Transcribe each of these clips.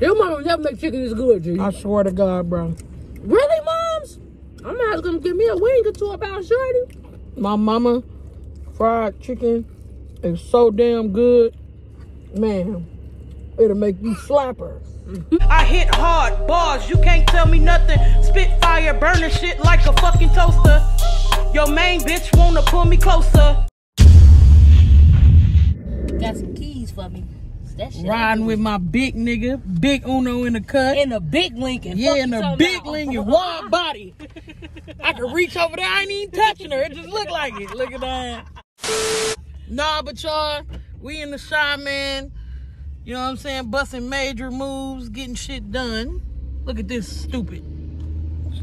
Your mama never make chicken this good, G. I swear to God, bro. Really, moms? I'm not gonna give me a wing or two about shorty. My mama fried chicken is so damn good. Man, it'll make you slap her. I hit hard, bars, you can't tell me nothing. Spit fire, burning shit like a fucking toaster. Your main bitch wanna pull me closer. Got some keys for me. That shit Riding with my big nigga, big Uno in the cut. in a big Lincoln. Yeah, Fuck in a big about? Lincoln, wide body. I can reach over there. I ain't even touching her. It just look like it. Look at that. Nah, but y'all, we in the shop, man. You know what I'm saying? Busting major moves, getting shit done. Look at this stupid.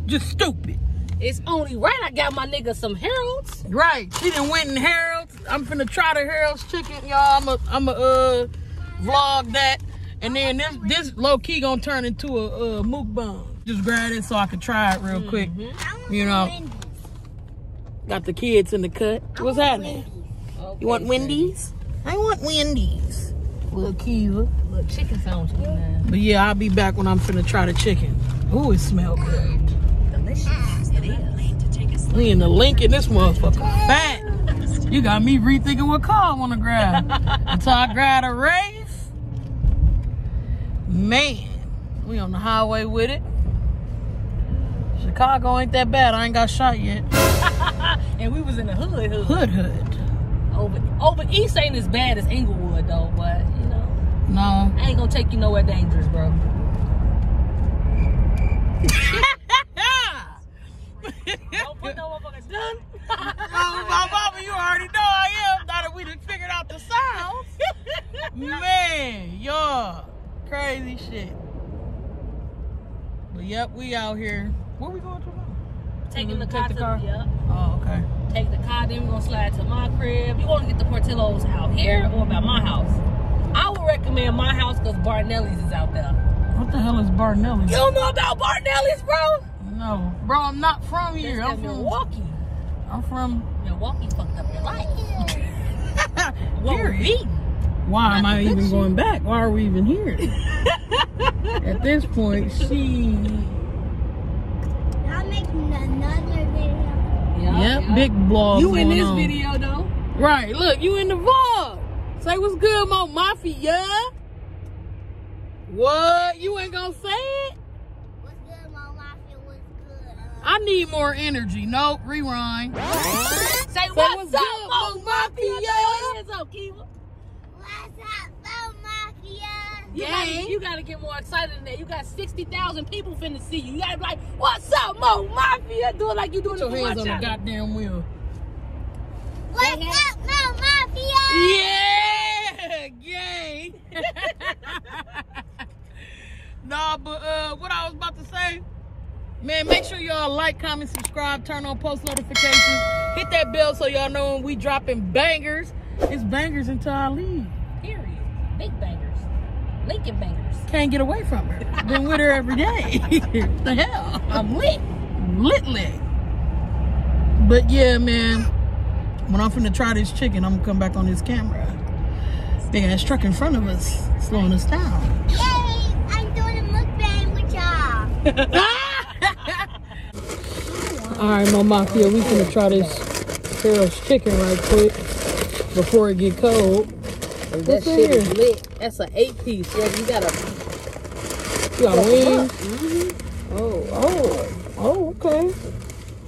Just stupid. It's only right I got my nigga some Harold's. Right. She done went in Harold's. I'm finna try the Harold's chicken, y'all. I'm a, I'm a uh, vlog that. And then this this low key gonna turn into a uh, mukbang. Just grab it so I can try it real quick. You know. Got the kids in the cut. What's happening? You want Wendy's? I want Wendy's. Little Kiva. Little chicken sandwich in. But yeah, I'll be back when I'm finna try the chicken. Ooh, it smell good. Delicious. It is. We in the Lincoln, this motherfucker fat. You got me rethinking what car I wanna grab. Until I grab a race. Man, we on the highway with it. Chicago ain't that bad. I ain't got shot yet. And we was in the hood, hood. Hood hood. Over, over east ain't as bad as Inglewood though, but you know, No. I ain't gonna take you nowhere dangerous, bro. Don't put no motherfuckers done. Oh, my mama, you already know I am. Now that we done figured out the. Man, y'all. Crazy shit. But yep, we out here. Where we going to now? Taking the Take car the to car? yeah. Oh, okay. Take the car, then we're gonna slide to my crib. You wanna get the Portillos out here or about my house? I would recommend my house because Barnelli's is out there. What the hell is Barnelli? You don't know about Barnelli's, bro? No. Bro, I'm not from here. I'm from Milwaukee. I'm from Milwaukee fucked up your life. What Period. eating. Why am I even going back? Why are we even here? At this point, she I'm making another video. Yeah, Yep, big blog. You in this on. video though? Right, look, you in the vlog. Say what's good, Mo Mafia. What? You ain't gonna say it? What's good, Mom? Mafia? What's good? I need more energy. Nope, rewind. Say what's what's, good, up, Mo Mo Mafia? Mafia? Throw your hands up, Kiva. What's up, Mom? Mafia? You Gang. gotta, you gotta get more excited than that. You got 60,000 people finna see you. You gotta be like, what's up, Mo Mafia? Do it like you doing Put it your for hands my on the channel. goddamn wheel. What's up, Mom? Mafia? Yeah, gang. nah, but uh, what I was about to say, man, make sure y'all like, comment, subscribe, turn on post notifications, hit that bell so y'all know when we dropping bangers. It's bangers until I leave. Period. Big bangers. Lincoln bangers. Can't get away from her. Been with her every day. the hell? I'm lit. lit lit. But yeah, man, when I'm finna try this chicken, I'm gonna come back on this camera. Big ass truck in front of us, slowing us down. Yay! I'm doing a mukbang with y'all. All right, my mafia, we finna try this Harold's chicken right quick before it get cold. That What's in shit is lit. That's an eight piece. Yeah, you got a. You got wings. Mm-hmm. Oh, oh, oh, okay.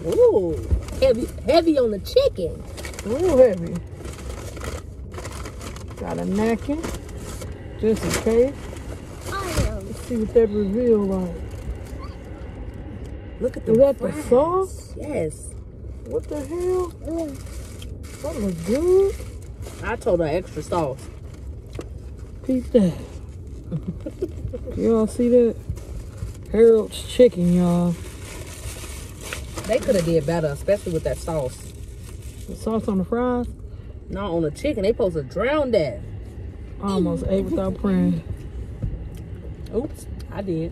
Ooh, heavy, heavy on the chicken. Real heavy. Got a napkin, just in case. Let's see what that reveal like. Look at the. Is that the sauce? Yes. What the hell? That looks good. I told her extra sauce. Peep that. y'all see that? Harold's chicken, y'all. They could have did better, especially with that sauce. The sauce on the fries. Not on the chicken. They supposed to drown that. I almost ate without praying. Oops, I did.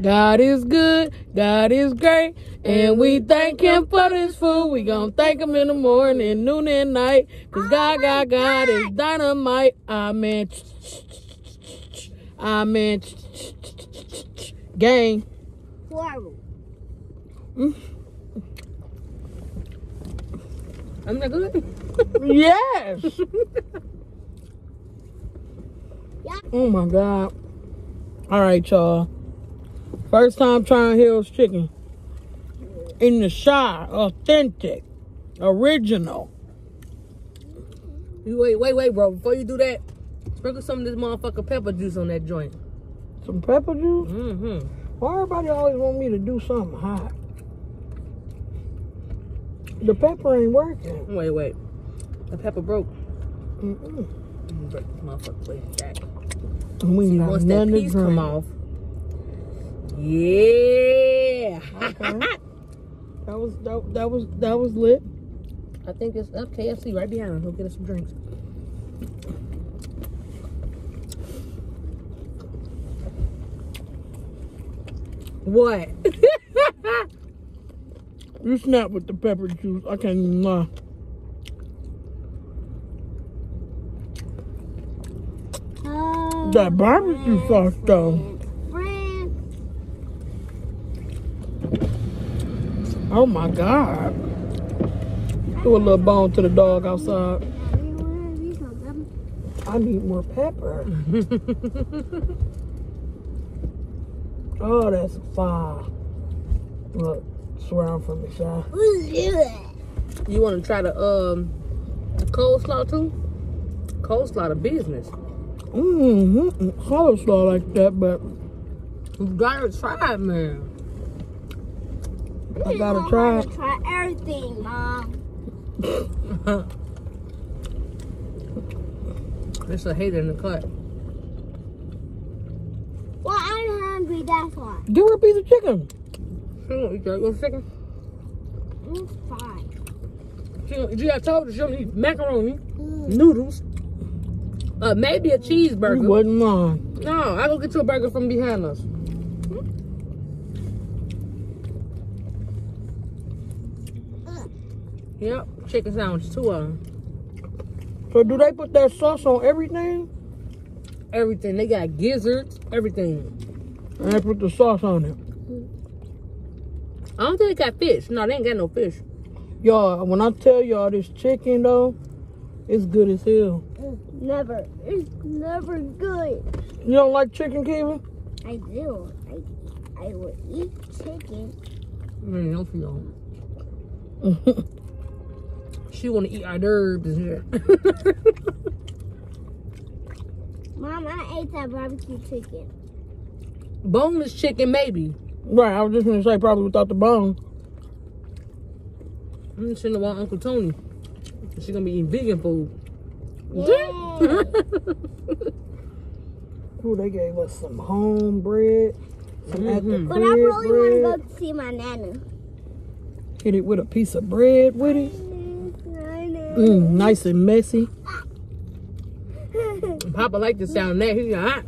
God is good, God is great, and we thank Him for this food. We gonna thank Him in the morning, noon, and night, cause God, God, God is dynamite. Amen. Man, gang. Horrible. I'm not good. Yes. Yeah. Oh my god. All right, y'all. First time trying Hill's chicken. In the Chi, authentic, original. You wait, wait, wait, bro. Before you do that, sprinkle some of this motherfucker pepper juice on that joint. Some pepper juice. Mm-hmm. Why everybody always want me to do something hot? The pepper ain't working. Wait, wait. The pepper broke. Mm-mm. Break this motherfucker plate back. We See, once that to piece come off. Yeah. Okay. That was that, that was that was lit. I think it's up KFC right behind us. Go get us some drinks. What? You snap with the pepper juice. I can't even lie. Oh, that barbecue sauce though. Oh my god. Do a little bone to the dog outside. I need more pepper. oh, that's fire. Look, swear I'm from the Chi. You want to try the um coleslaw too? Coleslaw the business. Mm-hmm. Coleslaw like that, but You gotta try it, man. I gotta try it. Try everything, mom. It's a hater in the cut. Well, I'm hungry. That's why. Give her a piece of chicken. She don't eat that. You want chicken? It's fine. She don't, you got told her she don't eat macaroni, Mm. noodles, uh, maybe a You cheeseburger. wouldn't mind. No, I go get you a burger from behind us. Yep, chicken sandwich, two of them. So do they put that sauce on everything? Everything. They got gizzards, everything. And they put the sauce on it. I don't think they got fish. No, they ain't got no fish. Y'all, when I tell y'all this chicken though, it's good as hell. Never. It's never good. You don't like chicken, Kiva? I do. I, I will eat chicken. Man, don't feel. She want to eat our herbs and shit. Mom, I ate that barbecue chicken. Boneless chicken, maybe. right, I was just gonna say probably without the bone. I'm sitting about Uncle Tony. She gonna be eating vegan food. Yeah. Ooh, they gave us some home bread, some at the Mhm. but I crib really want to go see my nana. Hit it with a piece of bread with it. Mm, nice and messy. Papa like the sound of that. He hot.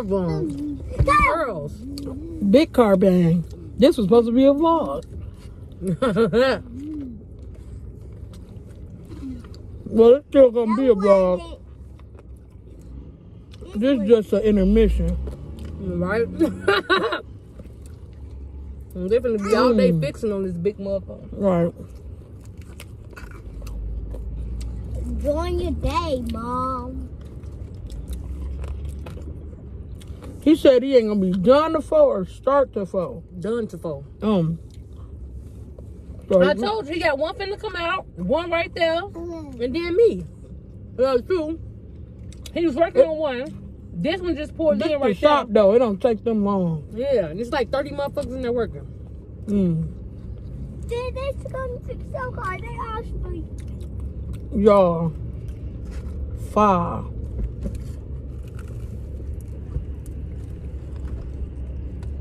Bones. Pearls. Big car bang. This was supposed to be a vlog. Well, it's still gonna be a vlog. This is just an intermission. right? They're gonna be all day Mm. fixing on this big motherfucker. Right. Enjoying your day, mom. He said he ain't gonna be done to four or start to four. Done to four. Um. so I told you he got one finna come out, one right there, and then me. Well, two. He was working on one. This one just poured This in the right shop there. though. It don't take them long. Yeah, and it's like 30 motherfuckers in there working. Mm. They, they gonna fix so hard. They asked me. Y'all. Five.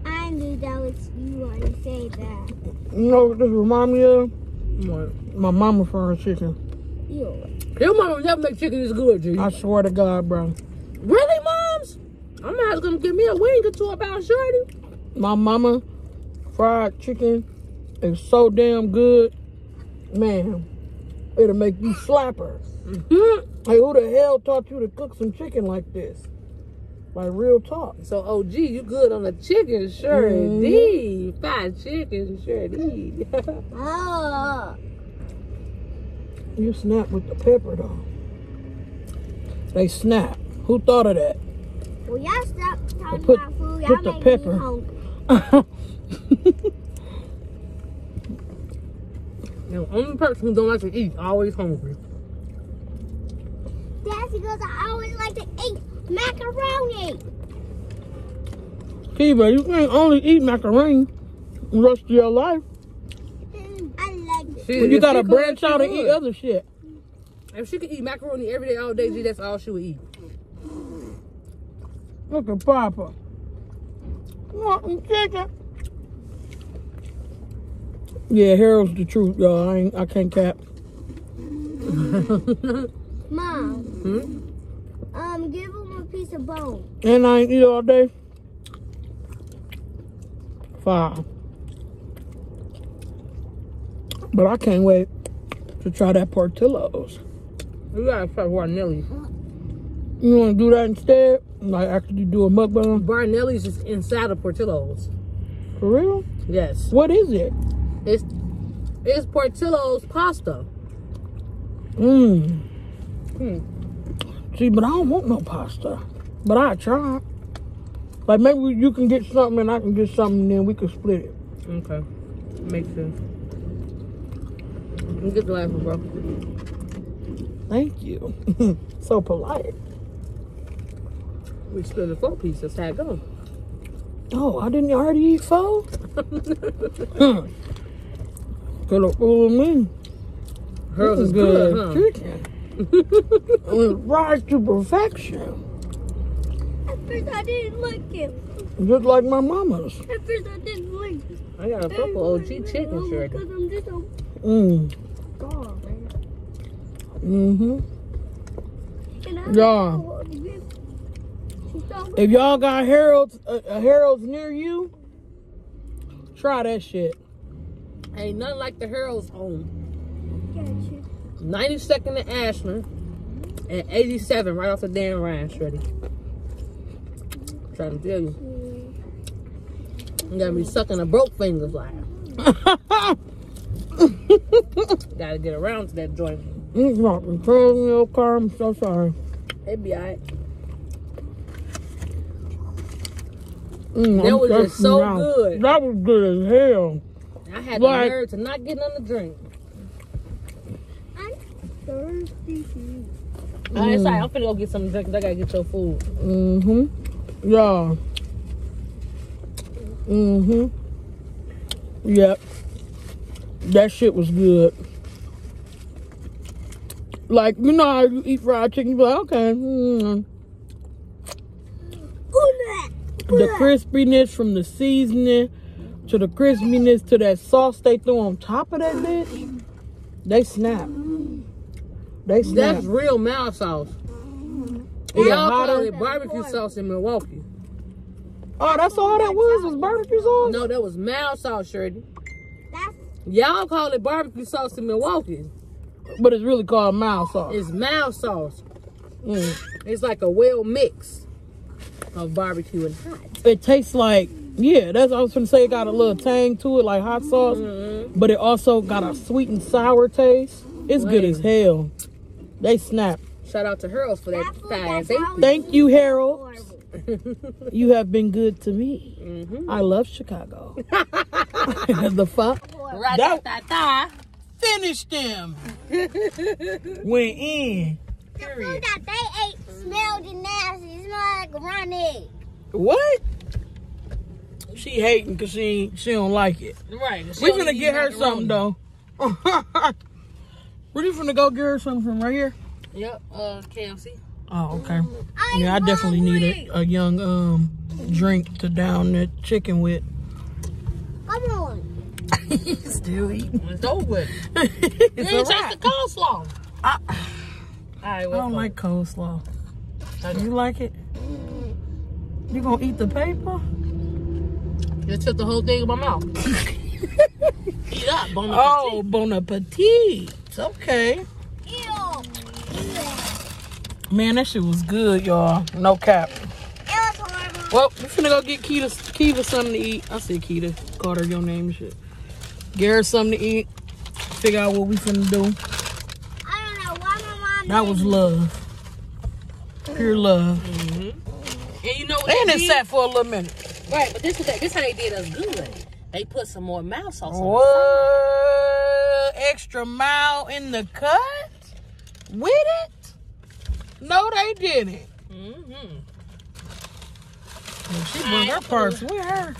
I knew that was you when you say that. You know what this remind me of? What? My mama fried chicken. You. Your mama never make chicken this good, G. I swear to God, bro. Really, moms? I'm not gonna give me a wing or two about shorty. My mama fried chicken is so damn good. Man, it'll make you slap mm-hmm. her. Like, who the hell taught you to cook some chicken like this? Like, real talk. So OG, you good on the chicken, sure mm-hmm. indeed. Fried chicken, sure indeed. Oh. You snap with the pepper, though. They snap. Who thought of that? Well, y'all stop talking Put- about food. put Y'all the make pepper. me hungry. the only person who don't like to eat always hungry. That's because I always like to eat macaroni. Kiba, you can't only eat macaroni the rest of your life. Mm, I like it. She, You gotta branch out and eat other shit. If she could eat macaroni every day, all day, G, that's all she would eat. Look at Papa. Wanting chicken. Yeah, Harold's the truth, y'all. I ain't, I can't cap. Mom, Hmm? um, give him a piece of bone. And I ain't eat all day. Five. But I can't wait to try that Portillo's. You gotta try Barnelli's. You want to do that instead? Like actually do a mukbang? Barnelli's is inside of Portillo's. For real? Yes. What is it? It's it's Portillo's pasta. Mmm. Hmm. See, but I don't want no pasta. But I try. Like maybe you can get something and I can get something and then we can split it. Okay. Makes sense. You get the one, bro. Thank you. so polite. We split the four piece. That's how it goes. Oh, I didn't already eat four? Could have fooled me. Hers This is good, huh? chicken. it rise to perfection. At first, I didn't like him. Just like my mama's. At first, I didn't like it. I got a couple OG chicken shirts. Because I'm just a Mm. dog, man. Mm-hmm. And I Yeah. don't know what to give. She's so If y'all got Harold's, uh, uh, Harold's near you, try that shit. Ain't nothing like the Harold's on Gotcha. 92nd and Ashland and 87 right off the Dan Ryan Shreddy. Trying to tell you. You gotta be sucking a broke fingers like. Gotta get around to that joint. You fucking crazy your car. I'm so sorry. It be alright. Mm, That I'm was just so now. good. That was good as hell. I had Like- the nerve to not get none to drink. I'm thirsty. too. Alright, it's alright. I'm finna go get something to drink 'cause I gotta get your food. Mm-hmm. Yeah. Mm-hmm. Yep. That shit was good. Like, you know how you eat fried chicken, you be like, okay. Mm. Who that? The crispiness from the seasoning to the crispiness to that sauce they threw on top of that bitch. They snap. They snap. That's real mild sauce. Is it Y'all call it barbecue sauce in Milwaukee. Oh, that's all that was, was barbecue sauce? No, that was mild sauce, Shirley. Y'all call it barbecue sauce in Milwaukee. But it's really called mild sauce. It's mild sauce. Mm. It's like a well mix of barbecue and hot. It tastes like, yeah, that's what I was gonna say. It got a little tang to it, like hot sauce, Mm-hmm. but it also got a sweet and sour taste. It's good as hell. They snap. Shout out to Harold's for that that thighs. Thank you, Harold. You have been good to me. Mm-hmm. I love Chicago. the fuck? That- that, that, Finish them. Went in. The food that they ate smelled nasty. It smelled like rotten egg. What? She hating because she she don't like it. Right. We gonna get her something though. Where you finna go get her something from right here? Yep. Uh, KFC. Oh, okay. I'm Yeah, I definitely need a, a young um drink to down that chicken with. Come on. Still eating. It's over with. You it's ain't a the coleslaw. I, I don't like coleslaw. Do you like it? You gonna eat the paper? Just took the whole thing in my mouth. Eat up, bon Oh, bon appetit. Okay. Ew. Man, that shit was good, y'all. No cap. It was horrible. Well, we finna go get Keita, Keita something to eat. I said Keita. Called her your name and shit. Get her something to eat. Figure out what we finna do. I don't know why my mom. That was love. Pure love. And you know what And they it did? sat for a little minute. Right, but this is that, this how they did us good. They put some more mild sauce on. What? Extra mile in the cut? With it? No, they didn't. Mm-hmm. She brought her purse with her.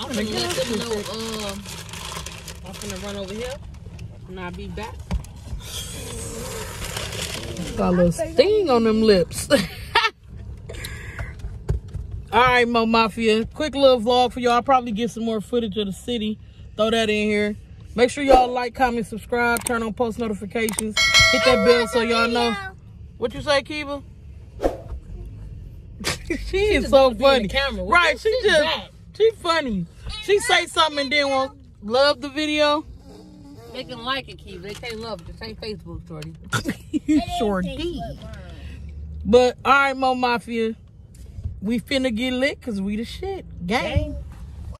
I'm gonna let them know. Um, I'm gonna run over here, and I'll be back. Got a little sting on them lips. All right, Mo Mafia. Quick little vlog for y'all. I'll probably get some more footage of the city. Throw that in here. Make sure y'all like, comment, subscribe, turn on post notifications. Hit that bell so y'all know. What you say, Kiva? she is so wanna be in funny. Right, she just she funny. She say something and then won't love the video. They can like it, Keith. They can't love it. This ain't Facebook, Shorty. Shorty. But all right, Mo Mafia, we finna get lit because we the shit. Gang.